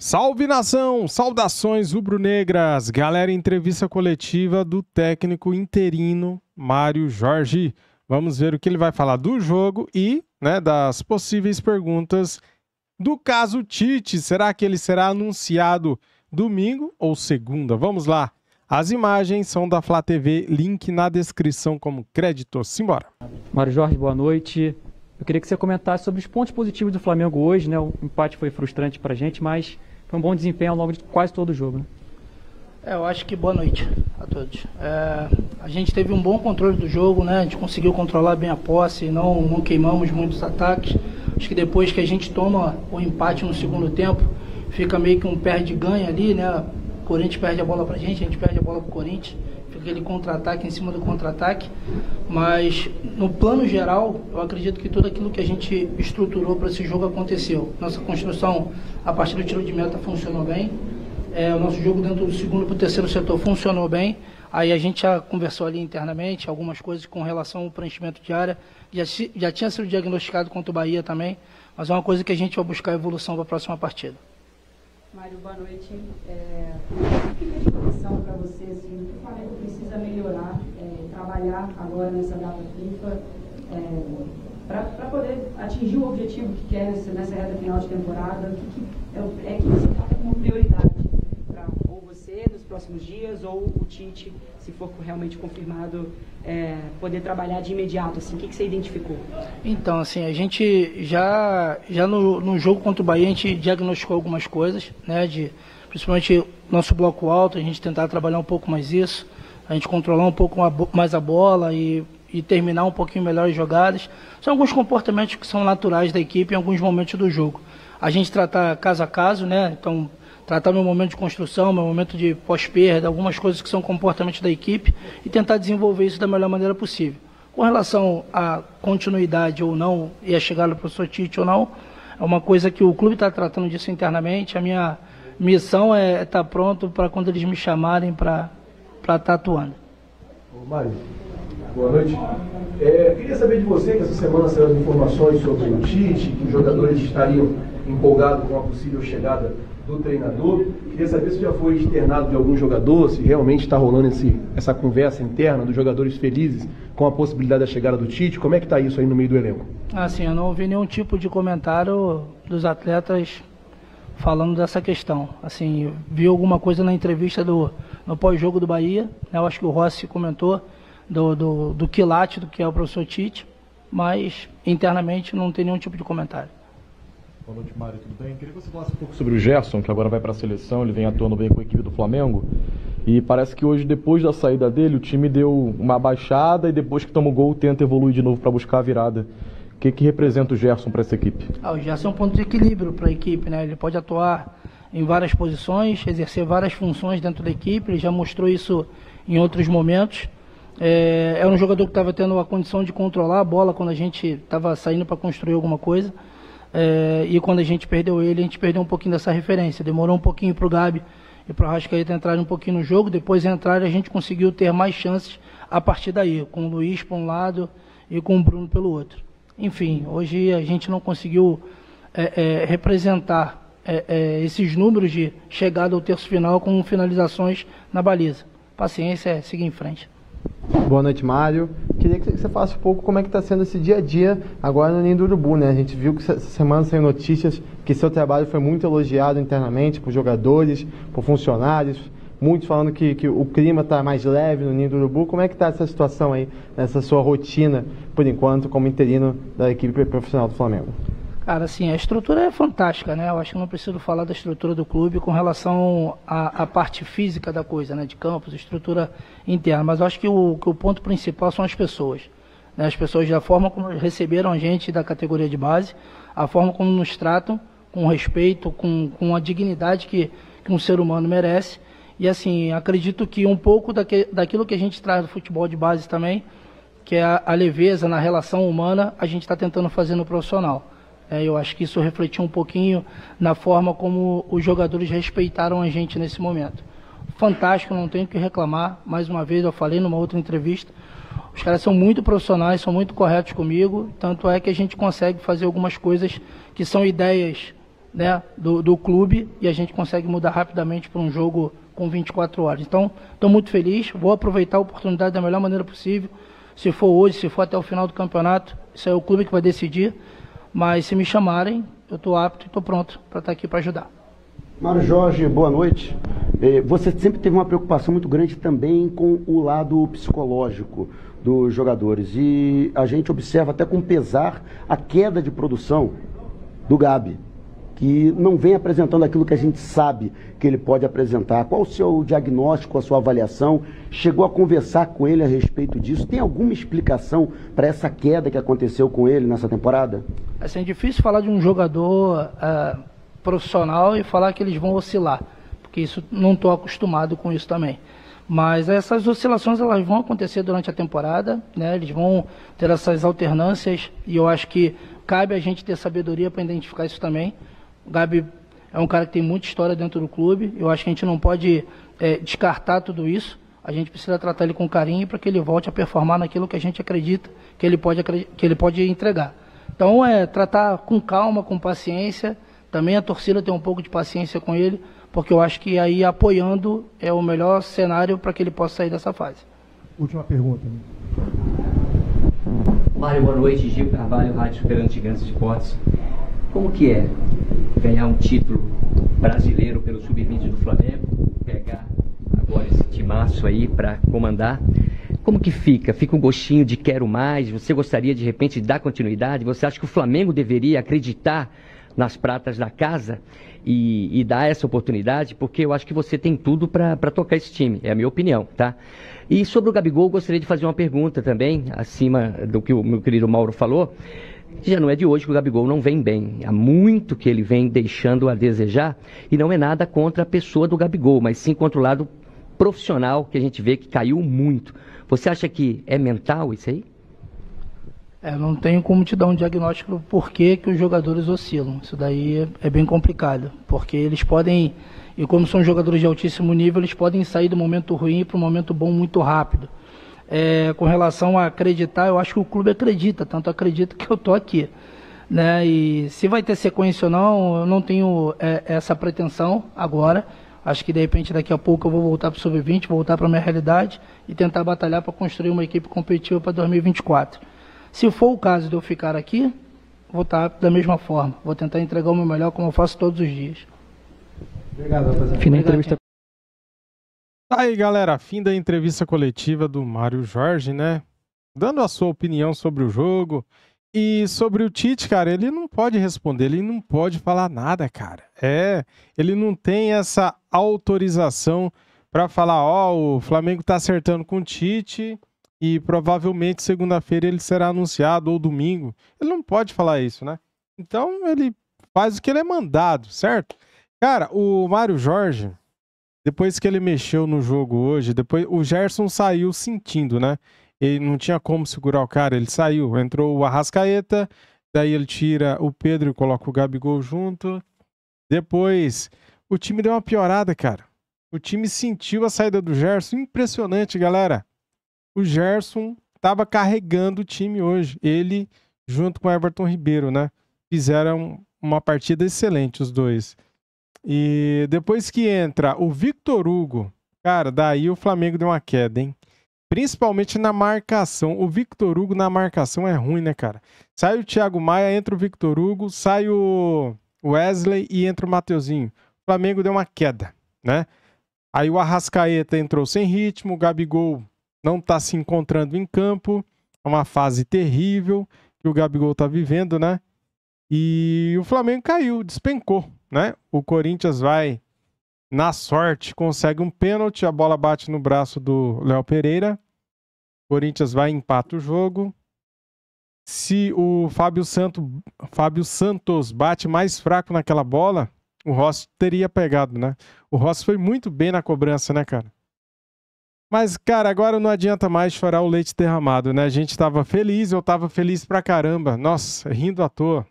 Salve nação! Saudações rubro-negras! Galera, entrevista coletiva do técnico interino Mário Jorge. Vamos ver o que ele vai falar do jogo e né, das possíveis perguntas do caso Tite. Será que ele será anunciado domingo ou segunda? Vamos lá. As imagens são da Flá TV, link na descrição como crédito. Simbora. Mário Jorge, boa noite. Eu queria que você comentasse sobre os pontos positivos do Flamengo hoje, né? O empate foi frustrante pra gente, mas foi um bom desempenho ao longo de quase todo o jogo. Né? É, eu acho que boa noite a todos. É, a gente teve um bom controle do jogo, né? A gente conseguiu controlar bem a posse, não, não queimamos muitos ataques. Acho que depois que a gente toma o empate no segundo tempo, fica meio que um perde-ganha ali, né? O Corinthians perde a bola pra gente, a gente perde a bola pro Corinthians. Aquele contra-ataque em cima do contra-ataque. Mas no plano geral, eu acredito que tudo aquilo que a gente estruturou para esse jogo aconteceu. Nossa construção a partir do tiro de meta funcionou bem. É, o nosso jogo dentro do segundo para o terceiro setor funcionou bem. Aí a gente já conversou ali internamente algumas coisas com relação ao preenchimento de área. Já, já tinha sido diagnosticado contra o Bahia também, mas é uma coisa que a gente vai buscar evolução para a próxima partida. Mário, boa noite. É, que é disposição para você, assim, o que trabalhar agora nessa data FIFA, é, para poder atingir o objetivo que quer nessa, nessa reta final de temporada? O que, que é, é que você trata como prioridade para ou você nos próximos dias ou o Tite, se for realmente confirmado, é, poder trabalhar de imediato? Assim, o que, que você identificou? Então, assim, a gente já, já no, no jogo contra o Bahia, a gente diagnosticou algumas coisas, né? De, principalmente nosso bloco alto, a gente tentar trabalhar um pouco mais isso, a gente controlar um pouco mais a bola e e terminar um pouquinho melhor as jogadas. São alguns comportamentos que são naturais da equipe em alguns momentos do jogo. A gente tratar caso a caso, né? Então, tratar meu momento de construção, meu momento de pós-perda, algumas coisas que são comportamentos da equipe e tentar desenvolver isso da melhor maneira possível. Com relação à continuidade ou não e a chegada do professor Tite ou não, é uma coisa que o clube está tratando disso internamente. A minha missão é estar tá pronto para quando eles me chamarem para estar tá atuando. Ô, Mário, Boa noite. É, queria saber de você que essa semana saíram informações sobre o Tite, que os jogadores estariam empolgados com a possível chegada do treinador. Queria saber se já foi externado de algum jogador, se realmente está rolando esse, essa conversa interna dos jogadores felizes com a possibilidade da chegada do Tite. Como é que está isso aí no meio do elenco? Assim, eu não ouvi nenhum tipo de comentário dos atletas falando dessa questão. Assim, vi alguma coisa na entrevista do no pós-jogo do Bahia, né, eu acho que o Rossi comentou do, do, do quilate do que é o professor Tite, mas internamente não tem nenhum tipo de comentário. Boa noite, Mário, tudo bem? Queria que você falasse um pouco sobre o Gerson, que agora vai para a seleção, ele vem atuando bem com a equipe do Flamengo. E parece que hoje, depois da saída dele, o time deu uma baixada e depois que toma o gol, tenta evoluir de novo para buscar a virada. O que, que representa o Gerson para essa equipe? Ah, o Gerson é um ponto de equilíbrio para a equipe, né? Ele pode atuar em várias posições, exercer várias funções dentro da equipe, ele já mostrou isso em outros momentos. É, era um jogador que estava tendo a condição de controlar a bola quando a gente estava saindo para construir alguma coisa. É, e quando a gente perdeu ele, a gente perdeu um pouquinho dessa referência. Demorou um pouquinho para o Gabi e para o Rascaeta entrarem um pouquinho no jogo. Depois entrar a gente conseguiu ter mais chances a partir daí, com o Luiz para um lado e com o Bruno pelo outro. Enfim, hoje a gente não conseguiu é, é representar é, é, esses números de chegada ao terço final com finalizações na baliza. Paciência é seguir em frente. Boa noite, Mário. Queria que você falasse um pouco como é que está sendo esse dia a dia agora no Ninho do Urubu, né? A gente viu que essa semana saiu notícias que seu trabalho foi muito elogiado internamente por jogadores, por funcionários, muitos falando que, que o clima está mais leve no Ninho do Urubu. Como é que está essa situação aí, nessa sua rotina, por enquanto, como interino da equipe profissional do Flamengo? Cara, assim, a estrutura é fantástica, né? Eu acho que não preciso falar da estrutura do clube com relação à, à parte física da coisa, né? De campos, estrutura interna. Mas eu acho que o, que o ponto principal são as pessoas. Né? As pessoas, da forma como receberam a gente da categoria de base, a forma como nos tratam, com respeito, com, com a dignidade que, que um ser humano merece. E assim, acredito que um pouco daque, daquilo que a gente traz do futebol de base também, que é a, a leveza na relação humana, a gente está tentando fazer no profissional. É, eu acho que isso refletiu um pouquinho na forma como os jogadores respeitaram a gente nesse momento. Fantástico, não tenho que reclamar. Mais uma vez, eu falei numa outra entrevista. Os caras são muito profissionais, são muito corretos comigo. Tanto é que a gente consegue fazer algumas coisas que são ideias né, do, do clube e a gente consegue mudar rapidamente para um jogo com 24 horas. Então, estou muito feliz, vou aproveitar a oportunidade da melhor maneira possível. Se for hoje, se for até o final do campeonato, isso é o clube que vai decidir. Mas se me chamarem, eu estou apto e estou pronto para estar tá aqui para ajudar. Mário Jorge, boa noite. Eh, você sempre teve uma preocupação muito grande também com o lado psicológico dos jogadores. E a gente observa até com pesar a queda de produção do Gabi, que não vem apresentando aquilo que a gente sabe que ele pode apresentar. Qual o seu diagnóstico, a sua avaliação? Chegou a conversar com ele a respeito disso? Tem alguma explicação para essa queda que aconteceu com ele nessa temporada? Assim, é difícil falar de um jogador. Uh profissional e falar que eles vão oscilar, porque isso não estou acostumado com isso também. Mas essas oscilações elas vão acontecer durante a temporada, né? Eles vão ter essas alternâncias e eu acho que cabe a gente ter sabedoria para identificar isso também. O Gabi é um cara que tem muita história dentro do clube. Eu acho que a gente não pode é, descartar tudo isso. A gente precisa tratar ele com carinho para que ele volte a performar naquilo que a gente acredita que ele pode, que ele pode entregar. Então é tratar com calma, com paciência também a torcida tem um pouco de paciência com ele, porque eu acho que aí apoiando é o melhor cenário para que ele possa sair dessa fase. Última pergunta. Né? Mário, boa noite. Gil Carvalho, Rádio Esperando Gigantes Esportes. Como que é ganhar um título brasileiro pelo Sub-20 do Flamengo, pegar agora esse timaço aí para comandar? Como que fica? Fica um gostinho de quero mais? Você gostaria de repente de dar continuidade? Você acha que o Flamengo deveria acreditar nas pratas da casa e, e dar essa oportunidade, porque eu acho que você tem tudo para tocar esse time, é a minha opinião, tá? E sobre o Gabigol, gostaria de fazer uma pergunta também, acima do que o meu querido Mauro falou. Já não é de hoje que o Gabigol não vem bem. Há muito que ele vem deixando a desejar. E não é nada contra a pessoa do Gabigol, mas sim contra o lado profissional que a gente vê que caiu muito. Você acha que é mental isso aí? É, não tenho como te dar um diagnóstico do porquê que os jogadores oscilam. Isso daí é, é, bem complicado, porque eles podem, e como são jogadores de altíssimo nível, eles podem sair do momento ruim para o momento bom muito rápido. É, com relação a acreditar, eu acho que o clube acredita, tanto acredita que eu tô aqui. Né? E se vai ter sequência ou não, eu não tenho é, essa pretensão agora. Acho que de repente daqui a pouco eu vou voltar para o Sub-20, voltar para a minha realidade e tentar batalhar para construir uma equipe competitiva para 2024. Se for o caso de eu ficar aqui, vou estar da mesma forma. Vou tentar entregar o meu melhor como eu faço todos os dias. Obrigado, rapaziada. Fim da entrevista. Tá aí, galera, fim da entrevista coletiva do Mário Jorge, né? Dando a sua opinião sobre o jogo. E sobre o Tite, cara, ele não pode responder, ele não pode falar nada, cara. É, ele não tem essa autorização para falar, ó, oh, o Flamengo tá acertando com o Tite e provavelmente segunda-feira ele será anunciado ou domingo. Ele não pode falar isso, né? Então ele faz o que ele é mandado, certo? Cara, o Mário Jorge, depois que ele mexeu no jogo hoje, depois o Gerson saiu sentindo, né? Ele não tinha como segurar o cara, ele saiu. Entrou o Arrascaeta, daí ele tira o Pedro e coloca o Gabigol junto. Depois, o time deu uma piorada, cara. O time sentiu a saída do Gerson. Impressionante, galera o Gerson estava carregando o time hoje. Ele, junto com o Everton Ribeiro, né? Fizeram uma partida excelente, os dois. E depois que entra o Victor Hugo, cara, daí o Flamengo deu uma queda, hein? Principalmente na marcação. O Victor Hugo na marcação é ruim, né, cara? Sai o Thiago Maia, entra o Victor Hugo, sai o Wesley e entra o Mateuzinho. O Flamengo deu uma queda, né? Aí o Arrascaeta entrou sem ritmo, o Gabigol não está se encontrando em campo. É uma fase terrível que o Gabigol está vivendo, né? E o Flamengo caiu, despencou, né? O Corinthians vai na sorte, consegue um pênalti, a bola bate no braço do Léo Pereira. Corinthians vai e empata o jogo. Se o Fábio, Santo, Fábio Santos bate mais fraco naquela bola, o Rossi teria pegado, né? O Rossi foi muito bem na cobrança, né, cara? Mas, cara, agora não adianta mais chorar o leite derramado, né? A gente tava feliz, eu tava feliz pra caramba. Nossa, rindo à toa.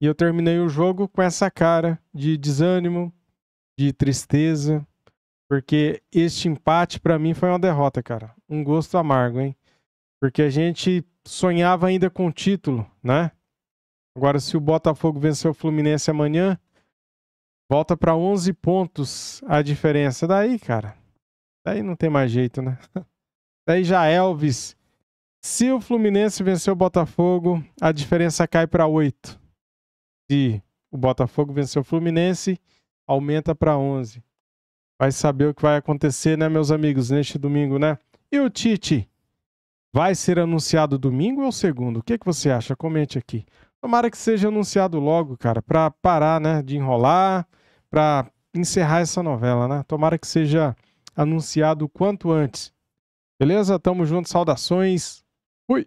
E eu terminei o jogo com essa cara de desânimo, de tristeza, porque este empate para mim foi uma derrota, cara. Um gosto amargo, hein? Porque a gente sonhava ainda com o título, né? Agora, se o Botafogo vencer o Fluminense amanhã, volta para 11 pontos a diferença. Daí, cara, daí não tem mais jeito, né? Daí já Elvis. Se o Fluminense vencer o Botafogo, a diferença cai para 8. Se o Botafogo vencer o Fluminense, aumenta para 11. Vai saber o que vai acontecer, né, meus amigos, neste domingo, né? E o Tite? Vai ser anunciado domingo ou segundo? O que, que você acha? Comente aqui. Tomara que seja anunciado logo, cara, para parar, né, de enrolar, para encerrar essa novela, né? Tomara que seja anunciado o quanto antes. Beleza? Tamo junto, saudações. Fui!